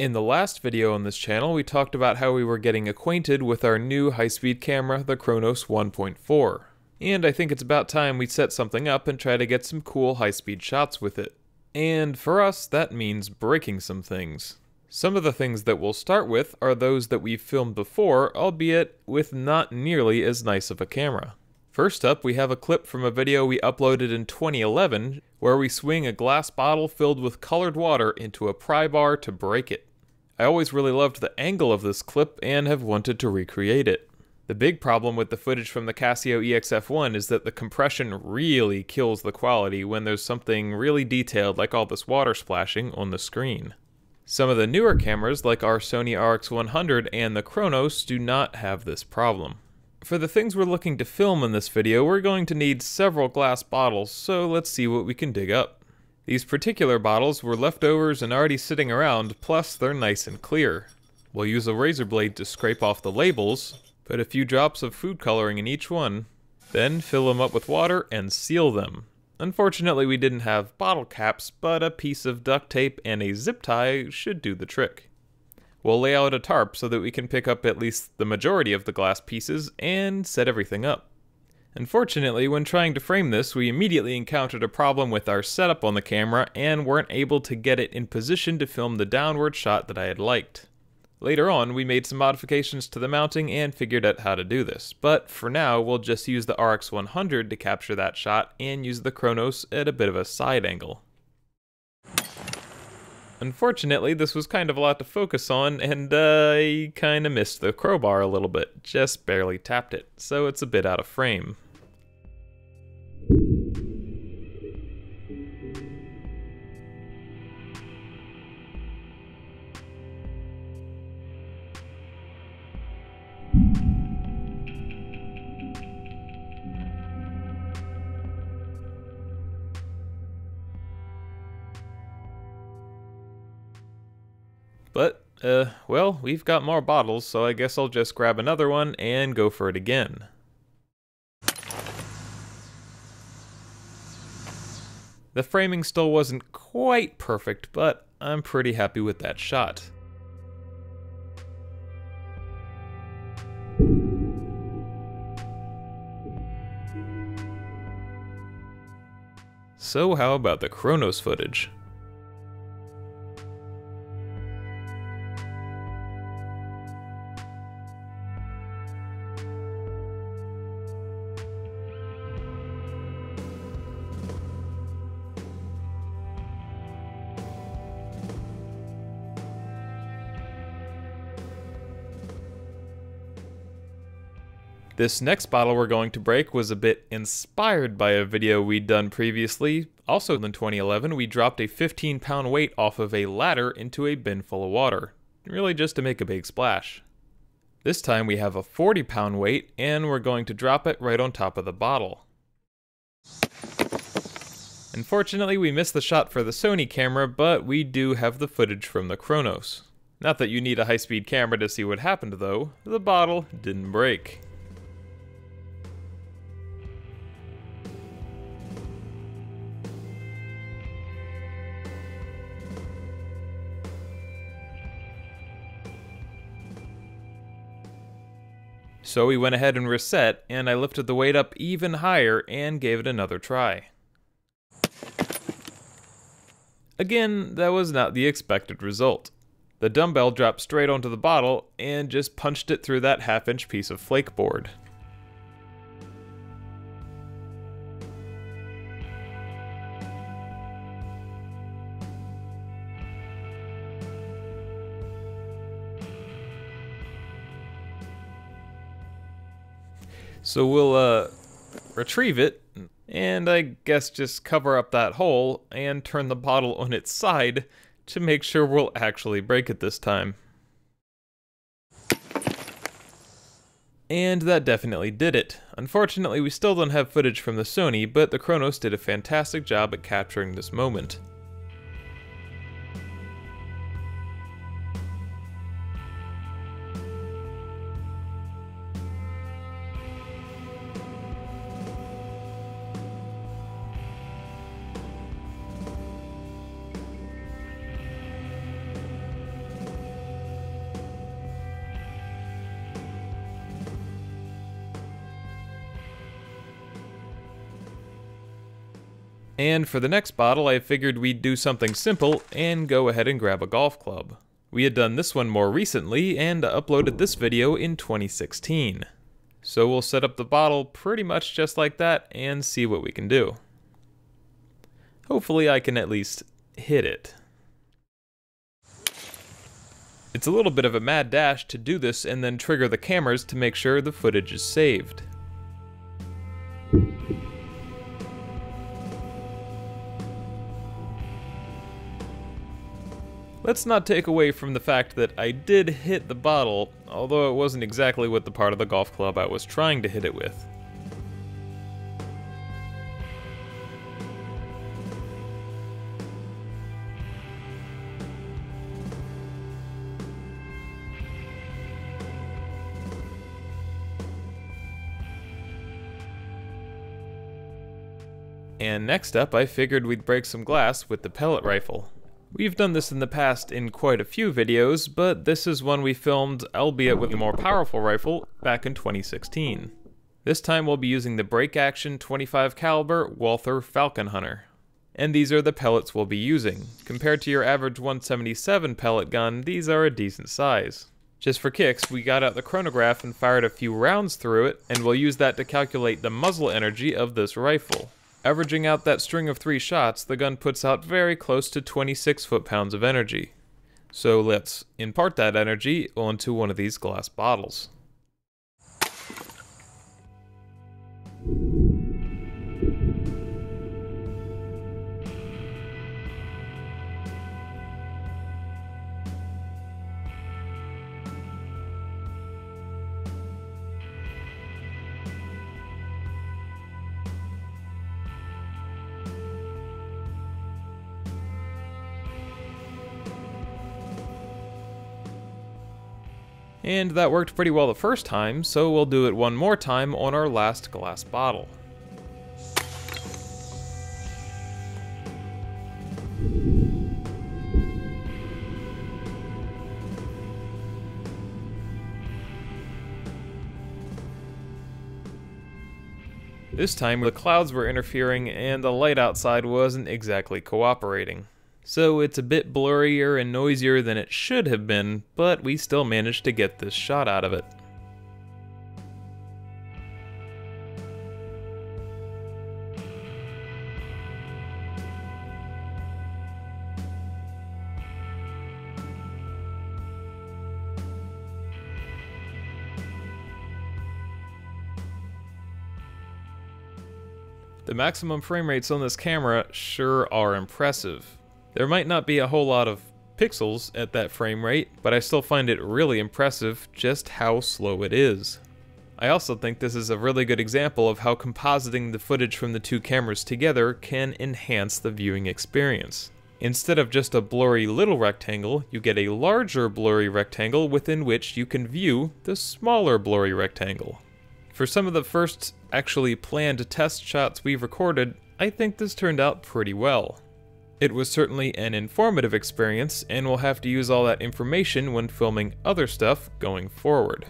In the last video on this channel, we talked about how we were getting acquainted with our new high-speed camera, the Chronos 1.4. And I think it's about time we set something up and try to get some cool high-speed shots with it. And for us, that means breaking some things. Some of the things that we'll start with are those that we've filmed before, albeit with not nearly as nice of a camera. First up, we have a clip from a video we uploaded in 2011 where we swing a glass bottle filled with colored water into a pry bar to break it. I always really loved the angle of this clip and have wanted to recreate it. The big problem with the footage from the Casio EXF1 is that the compression really kills the quality when there's something really detailed like all this water splashing on the screen. Some of the newer cameras like our Sony RX100 and the Chronos do not have this problem. For the things we're looking to film in this video, we're going to need several glass bottles, so let's see what we can dig up. These particular bottles were leftovers and already sitting around, plus they're nice and clear. We'll use a razor blade to scrape off the labels, put a few drops of food coloring in each one, then fill them up with water and seal them. Unfortunately, we didn't have bottle caps, but a piece of duct tape and a zip tie should do the trick. We'll lay out a tarp so that we can pick up at least the majority of the glass pieces and set everything up. Unfortunately, when trying to frame this, we immediately encountered a problem with our setup on the camera and weren't able to get it in position to film the downward shot that I had liked. Later on, we made some modifications to the mounting and figured out how to do this, but for now, we'll just use the RX100 to capture that shot and use the Chronos at a bit of a side angle. Unfortunately, this was kind of a lot to focus on, and uh, I kinda missed the crowbar a little bit, just barely tapped it, so it's a bit out of frame. But, uh, well, we've got more bottles, so I guess I'll just grab another one and go for it again. The framing still wasn't quite perfect, but I'm pretty happy with that shot. So how about the Chronos footage? This next bottle we're going to break was a bit inspired by a video we'd done previously. Also in 2011, we dropped a 15 pound weight off of a ladder into a bin full of water, really just to make a big splash. This time we have a 40 pound weight and we're going to drop it right on top of the bottle. Unfortunately, we missed the shot for the Sony camera, but we do have the footage from the Chronos. Not that you need a high-speed camera to see what happened though, the bottle didn't break. So we went ahead and reset, and I lifted the weight up even higher and gave it another try. Again, that was not the expected result. The dumbbell dropped straight onto the bottle and just punched it through that half inch piece of flake So we'll uh, retrieve it, and I guess just cover up that hole and turn the bottle on its side to make sure we'll actually break it this time. And that definitely did it. Unfortunately, we still don't have footage from the Sony, but the Chronos did a fantastic job at capturing this moment. And for the next bottle, I figured we'd do something simple and go ahead and grab a golf club. We had done this one more recently and uploaded this video in 2016. So we'll set up the bottle pretty much just like that and see what we can do. Hopefully I can at least hit it. It's a little bit of a mad dash to do this and then trigger the cameras to make sure the footage is saved. Let's not take away from the fact that I did hit the bottle, although it wasn't exactly with the part of the golf club I was trying to hit it with. And next up, I figured we'd break some glass with the pellet rifle. We've done this in the past in quite a few videos, but this is one we filmed, albeit with a more powerful rifle, back in 2016. This time we'll be using the break action 25 caliber Walther Falcon Hunter. And these are the pellets we'll be using. Compared to your average 177 pellet gun, these are a decent size. Just for kicks, we got out the chronograph and fired a few rounds through it, and we'll use that to calculate the muzzle energy of this rifle. Averaging out that string of three shots, the gun puts out very close to 26 foot-pounds of energy. So let's impart that energy onto one of these glass bottles. And that worked pretty well the first time, so we'll do it one more time on our last glass bottle. This time the clouds were interfering and the light outside wasn't exactly cooperating so it's a bit blurrier and noisier than it should have been, but we still managed to get this shot out of it. The maximum frame rates on this camera sure are impressive. There might not be a whole lot of pixels at that frame rate, but I still find it really impressive just how slow it is. I also think this is a really good example of how compositing the footage from the two cameras together can enhance the viewing experience. Instead of just a blurry little rectangle, you get a larger blurry rectangle within which you can view the smaller blurry rectangle. For some of the first actually planned test shots we've recorded, I think this turned out pretty well. It was certainly an informative experience, and we'll have to use all that information when filming other stuff going forward.